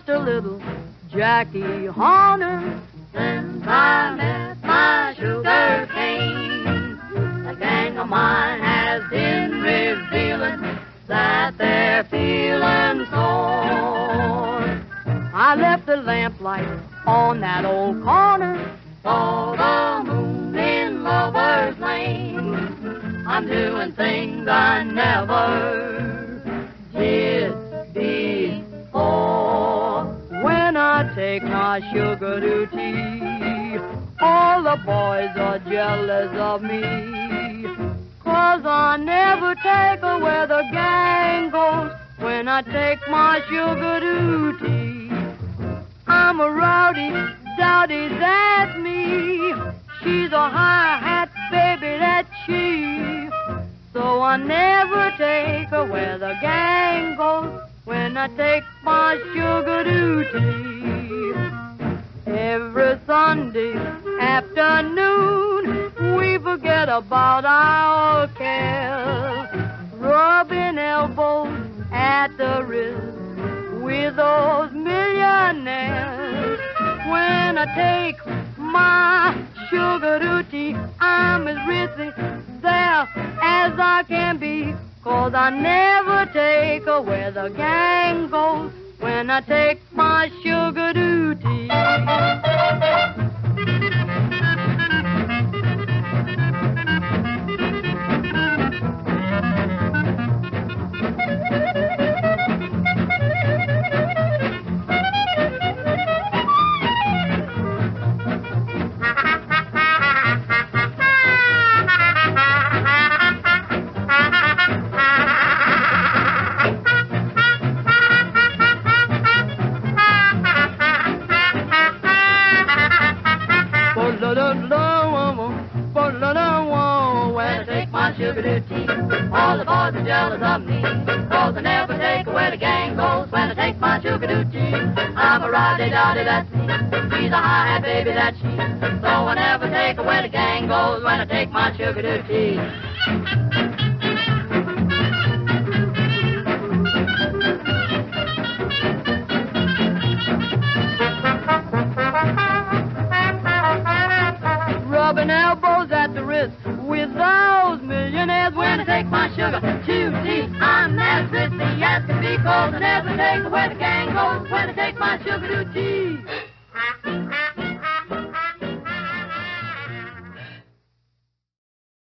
Just a little Jackie Horner. Since I met my sugar cane, a gang of mine has been revealing that they're feeling sore. I left the lamplight on that old corner. Saw the moon in Lover's Lane. I'm doing things I never I take my sugar to tea, all the boys are jealous of me. Cause I never take her where the gang goes when I take my sugar to tea. I'm a rowdy, dowdy, that's me. She's a high hat baby, that's she. So I never take her where the gang goes when I take my sugar to tea. Forget about our cares, rubbing elbows at the Ritz with those millionaires. When I take my sugar tea, I'm as rich there as I can be. Cause I never take her where the gang goes when I take my sugar to sugar tea, all the boys are jealous of me. Cause I never take away the gang goes when I take my sugar tea. I'm a roddy dotty, that's me. She's a high hat baby, that's she. So I never take away the gang goes when I take my sugar tea. Rubbing elbows at the Ritz sugar to tea, I'm as risky as can be. Cause I never take away the gang goes when I take my sugar to tea.